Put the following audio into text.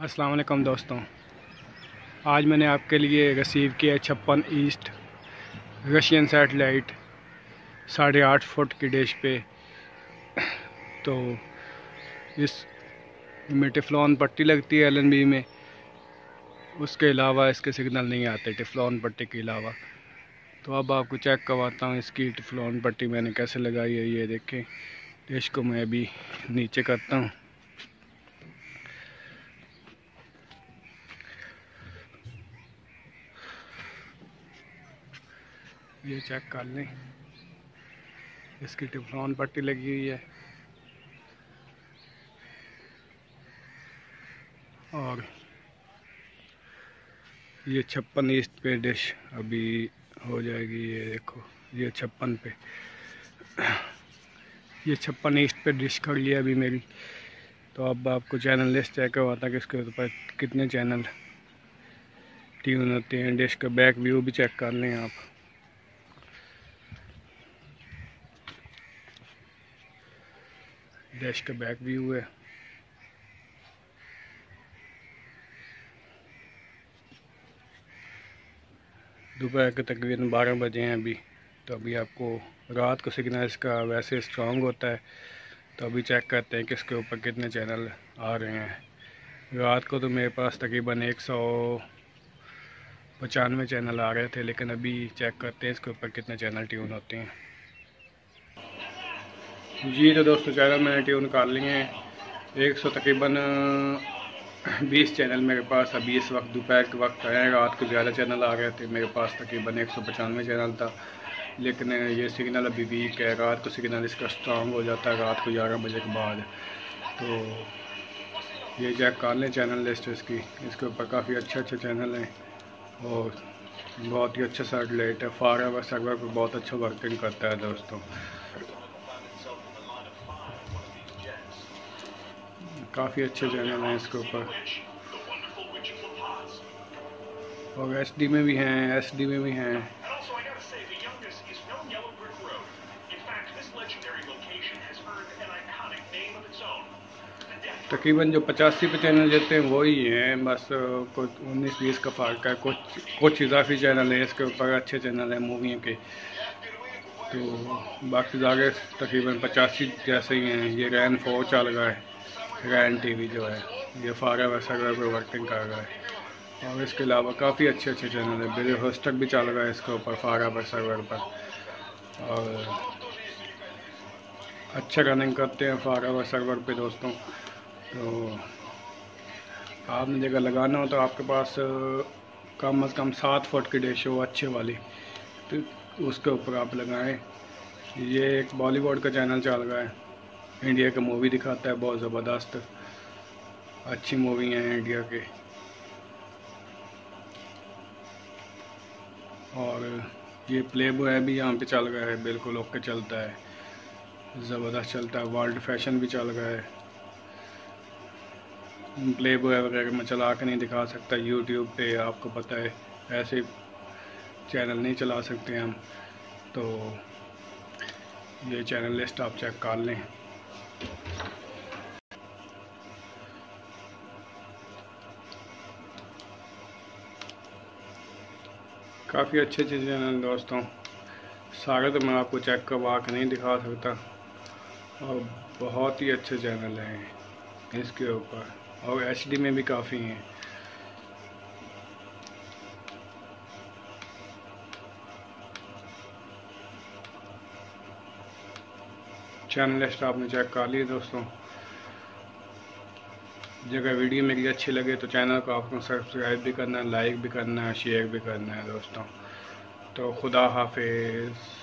अस्सलाम वालेकुम दोस्तों। आज मैंने आपके लिए रिसीव किया छप्पन ईस्ट रशियन सैटेलाइट साढ़े आठ फुट की डिश पे। तो इस में टिफ्लॉन पट्टी लगती है एलएनबी में। उसके अलावा इसके सिग्नल नहीं आते टिफ्लॉन पट्टी के अलावा। तो अब आपको चेक करवाता हूँ इसकी टिफ्लॉन पट्टी मैंने कैसे लगाई है, ये देखें। डिश को मैं अभी नीचे करता हूँ। ये चेक कर लें। इसकी टिफ्लॉन पट्टी लगी हुई है। और ये छप्पन ईस्ट पे डिश अभी हो जाएगी, ये देखो, ये छप्पन पे। ये छप्पन ईस्ट पे डिश कर लिया अभी मेरी। तो अब आपको चैनल लिस्ट चेक करवाता कि इसके ऊपर कितने चैनल ट्यून होते हैं डिश का बैक व्यू भी चेक कर लें आप। डैश का बैक व्यू है दोपहर के तकरीबन बारह बजे हैं अभी। तो अभी आपको रात को सिग्नल इसका वैसे स्ट्रांग होता है। तो अभी चेक करते हैं कि इसके ऊपर कितने चैनल आ रहे हैं। रात को तो मेरे पास तकरीबन एक सौ पचानवे चैनल आ रहे थे, लेकिन अभी चेक करते हैं इसके ऊपर कितने चैनल ट्यून होते हैं। जी तो दोस्तों, चैनल मैंने ट्यून कर लिए हैं। एक सौ तकरीबन, बीस चैनल मेरे पास अभी इस वक्त, दोपहर के वक्त आए रात को ज़्यादा चैनल आ गए थे, मेरे पास तकरीबन एक सौ पचानवे चैनल था। लेकिन ये सिग्नल अभी वीक है। रात को सिग्नल इसका स्ट्रांग हो जाता है, रात को ग्यारह बजे के बाद। तो ये चेक कर लें चैनल लिस्ट इसकी। इसके ऊपर काफ़ी अच्छे अच्छे चैनल हैं और बहुत ही अच्छा सेटेलाइट है। फार सर्वर पर बहुत अच्छा वर्किंग करता है दोस्तों। काफ़ी अच्छे चैनल हैं इसके ऊपर। और एस डी में भी हैं एस डी में भी हैं। तकरीबन जो पचासी पे चैनल देते हैं वही हैं। बस कुछ उन्नीस बीस का फ़र्क है। कुछ कुछ इजाफी चैनल हैं इसके ऊपर अच्छे चैनल हैं मूवियों के। तो बाकी ज़्यादा तकरीबन पचासी जैसे ही हैं। ये रैन फोर चल रहा रैन टीवी जो है, ये फारा वैसा पर वर्किंग कर रहा है। और इसके अलावा काफ़ी अच्छे अच्छे चैनल हैं बिल होस्टक भी चल रहा है इसके ऊपर फारा पर सर्वर पर। और अच्छा रनिंग करते हैं फारा व सर्वर पे दोस्तों। तो आपने जगह लगाना हो तो आपके पास, कम अज़ कम सात फुट की डिश हो, अच्छे वाली। तो उसके ऊपर आप लगाएँ। ये एक बॉलीवुड का चैनल चल रहा है। इंडिया का मूवी दिखाता है, बहुत ज़बरदस्त। अच्छी मूवी हैं इंडिया के। और ये प्ले बॉय भी यहाँ पे चल रहा है, बिल्कुल ओके चलता है। ज़बरदस्त चलता है वर्ल्ड फ़ैशन भी चल गया है। प्ले बॉय वगैरह मैं चला के नहीं दिखा सकता यूट्यूब पे आपको पता है, ऐसे चैनल नहीं चला सकते हम। तो ये चैनल लिस्ट आप चेक कर लें। काफ़ी अच्छे चीज़ें हैं दोस्तों। सागर तो मैं आपको चेक करवा के नहीं दिखा सकता। और बहुत ही अच्छे चैनल हैं इसके ऊपर। और एचडी में भी काफ़ी हैं। चैनल लिस्ट आपने चेक कर ली दोस्तों। जगह वीडियो मेरी अच्छी लगे तो चैनल को आपको सब्सक्राइब भी करना है लाइक भी करना है शेयर भी करना है दोस्तों। तो खुदा हाफिज़।